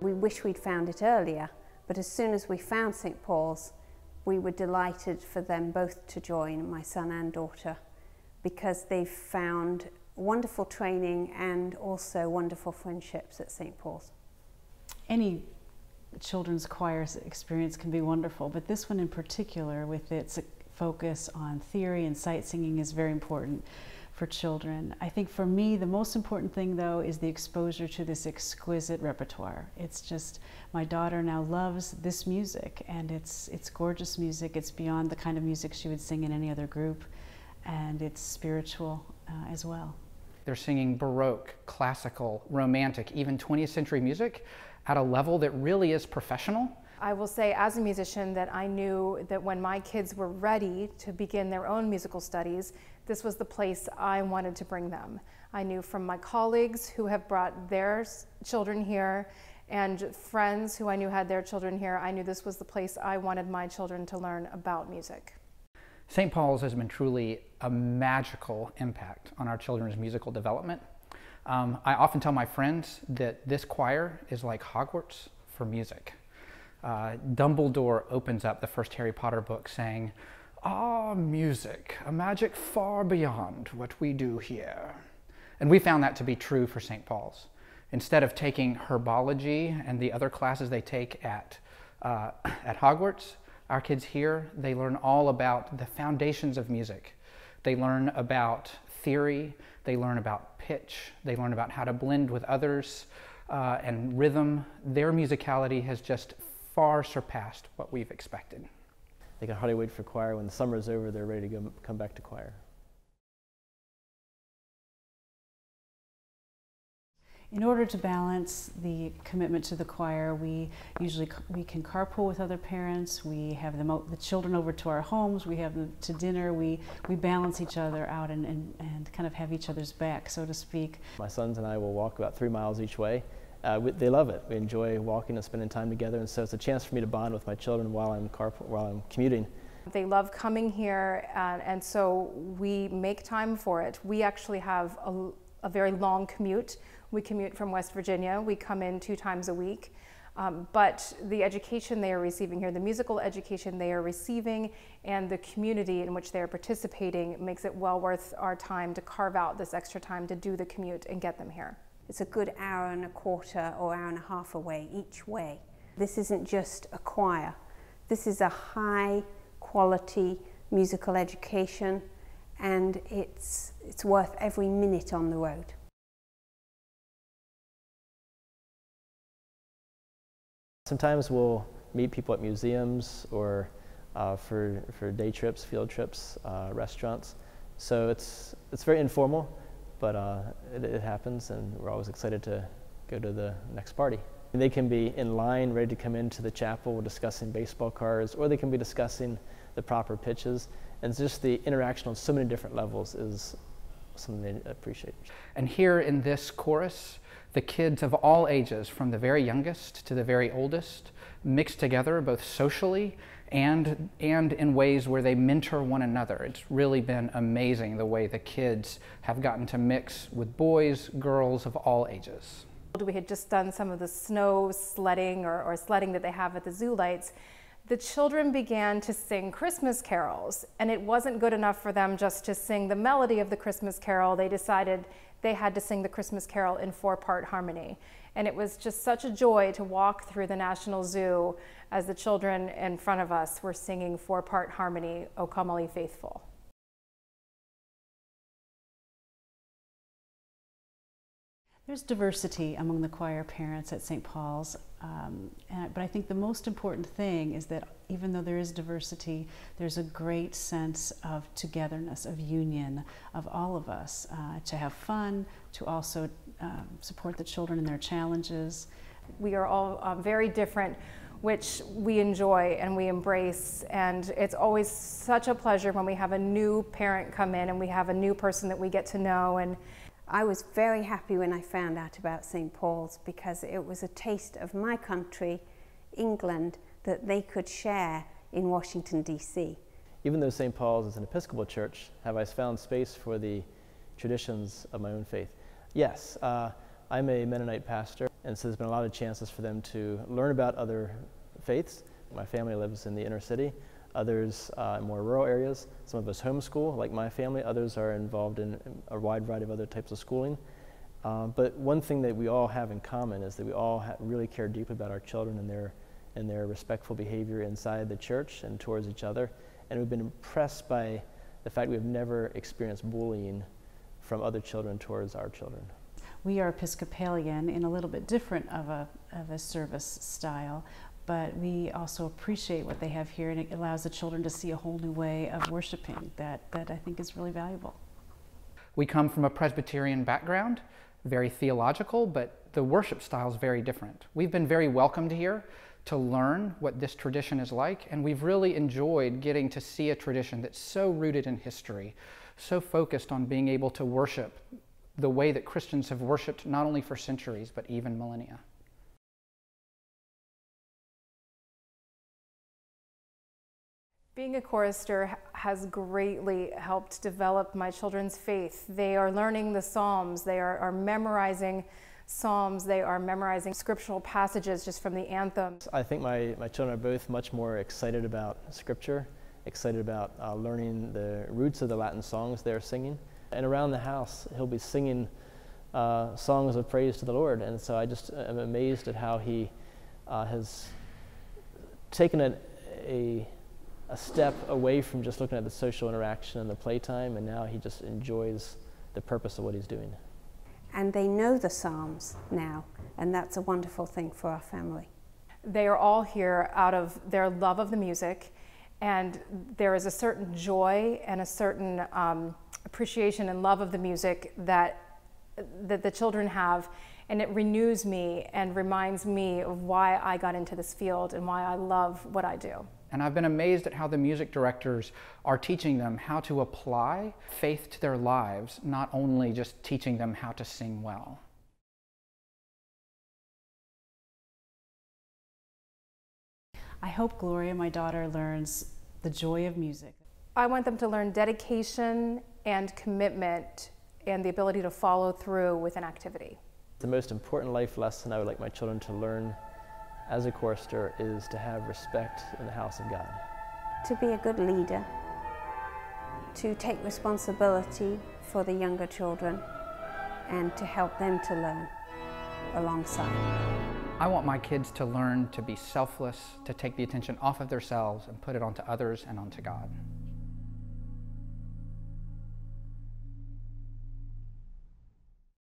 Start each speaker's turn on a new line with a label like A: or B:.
A: We wish we'd found it earlier, but as soon as we found St Paul's, we were delighted for them both to join, my son and daughter, because they've found wonderful training and also wonderful friendships at St Paul's.
B: Any children's choir experience can be wonderful, but this one in particular, with its focus on theory and sight singing, is very important for children. I think for me, the most important thing though is the exposure to this exquisite repertoire. It's just, my daughter now loves this music and it's, it's gorgeous music. It's beyond the kind of music she would sing in any other group and it's spiritual uh, as well.
C: They're singing Baroque, classical, romantic, even 20th century music at a level that really is professional.
D: I will say as a musician that I knew that when my kids were ready to begin their own musical studies, this was the place I wanted to bring them. I knew from my colleagues who have brought their children here and friends who I knew had their children here, I knew this was the place I wanted my children to learn about music.
C: St. Paul's has been truly a magical impact on our children's musical development. Um, I often tell my friends that this choir is like Hogwarts for music. Uh, Dumbledore opens up the first Harry Potter book saying, Ah, music, a magic far beyond what we do here. And we found that to be true for St. Paul's. Instead of taking herbology and the other classes they take at, uh, at Hogwarts, our kids here, they learn all about the foundations of music. They learn about theory, they learn about pitch, they learn about how to blend with others uh, and rhythm. Their musicality has just far surpassed what we've expected.
E: They can hardly wait for choir. When the summer is over, they're ready to go, come back to choir.
B: In order to balance the commitment to the choir, we usually we can carpool with other parents. We have them, the children over to our homes. We have them to dinner. We we balance each other out and, and, and kind of have each other's back, so to speak.
E: My sons and I will walk about three miles each way uh, we, they love it. We enjoy walking and spending time together, and so it's a chance for me to bond with my children while I'm while I'm commuting.
D: They love coming here, and, and so we make time for it. We actually have a, a, very long commute. We commute from West Virginia. We come in two times a week. Um, but the education they are receiving here, the musical education they are receiving, and the community in which they are participating makes it well worth our time to carve out this extra time to do the commute and get them here.
A: It's a good hour and a quarter or hour and a half away each way. This isn't just a choir. This is a high quality musical education and it's, it's worth every minute on the road.
E: Sometimes we'll meet people at museums or uh, for, for day trips, field trips, uh, restaurants. So it's, it's very informal but uh, it, it, happens, and we're always excited to go to the next party. They can be in line, ready to come into the chapel discussing baseball cards, or they can be discussing the proper pitches. And just the interaction on so many different levels is something they appreciate.
C: And here in this chorus, the kids of all ages, from the very youngest to the very oldest, mixed together both socially and, and in ways where they mentor one another. It's really been amazing the way the kids have gotten to mix with boys, girls of all ages.
D: We had just done some of the snow sledding or, or sledding that they have at the zoo lights. The children began to sing Christmas carols, and it wasn't good enough for them just to sing the melody of the Christmas carol. They decided they had to sing the Christmas carol in four part harmony. And it was just such a joy to walk through the National Zoo as the children in front of us were singing four part harmony, O Come All Ye Faithful.
B: There's diversity among the choir parents at St. Paul's, um, and, but I think the most important thing is that even though there is diversity, there's a great sense of togetherness, of union, of all of us uh, to have fun, to also um, support the children in their challenges.
D: We are all uh, very different, which we enjoy and we embrace. And it's always such a pleasure when we have a new parent come in and we have a new person that we get to know. And
A: I was very happy when I found out about St. Paul's because it was a taste of my country, England, that they could share in Washington, D.C.
E: Even though St. Paul's is an Episcopal church, have I found space for the traditions of my own faith? Yes, uh, I'm a Mennonite pastor, And so there's been a lot of chances for them to learn about other faiths. My family lives in the inner city, others uh, in more rural areas. Some of us homeschool, like my family, others are involved in a wide variety of other types of schooling. Um, but one thing that we all have in common is that we all really care deeply about our children and their, and their respectful behavior inside the church and towards each other. And we've been impressed by the fact we've never experienced bullying from other children towards our children.
B: We are Episcopalian in a little bit different of a, of a service style, but we also appreciate what they have here and it allows the children to see a whole new way of worshiping that, that I think is really valuable.
C: We come from a Presbyterian background, very theological, but the worship style is very different. We've been very welcomed here to learn what this tradition is like, and we've really enjoyed getting to see a tradition that's so rooted in history, so focused on being able to worship the way that Christians have worshiped not only for centuries, but even millennia.
D: Being a chorister has greatly helped develop my children's faith. They are learning the Psalms, they are, are memorizing Psalms, they are memorizing scriptural passages just from the anthems.
E: I think my, my children are both much more excited about Scripture, excited about uh, learning the roots of the Latin songs they're singing. And around the house, he'll be singing uh, songs of praise to the Lord. And so I just am amazed at how he uh, has taken a, a a step away from just looking at the social interaction and the playtime, and now he just enjoys the purpose of what he's doing.
A: And they know the Psalms now, and that's a wonderful thing for our family.
D: They are all here out of their love of the music, and there is a certain joy and a certain um, appreciation and love of the music that that the children have and it renews me and reminds me of why I got into this field and why I love what I do.
C: And I've been amazed at how the music directors are teaching them how to apply faith to their lives, not only just teaching them how to sing well.
B: I hope Gloria, my daughter, learns the joy of music.
D: I want them to learn dedication and commitment and the ability to follow through with an activity.
E: The most important life lesson I would like my children to learn as a chorister is to have respect in the house of God.
A: To be a good leader, to take responsibility for the younger children, and to help them to learn alongside.
C: I want my kids to learn to be selfless, to take the attention off of themselves and put it onto others and onto God.